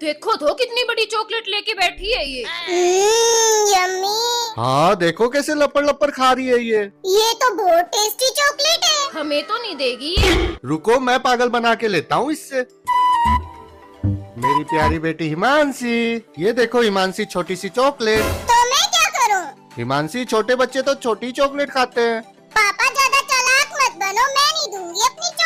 देखो तो कितनी बड़ी चॉकलेट लेके बैठी है ये। हम्म, यम्मी। हाँ देखो कैसे लपड़ लपड़ खा रही है ये। ये तो बहुत टेस्टी चॉकलेट है। हमें तो नहीं देगी। ये रुको मैं पागल बना के लेता हूँ इससे। मेरी प्यारी बेटी हिमांशी ये देखो हिमांशी छोटी सी चॉकलेट। तो मैं क्या करूँ? हिमांशी छोटे बच्चे तो छोटी चॉकलेट खाते हैं। पापा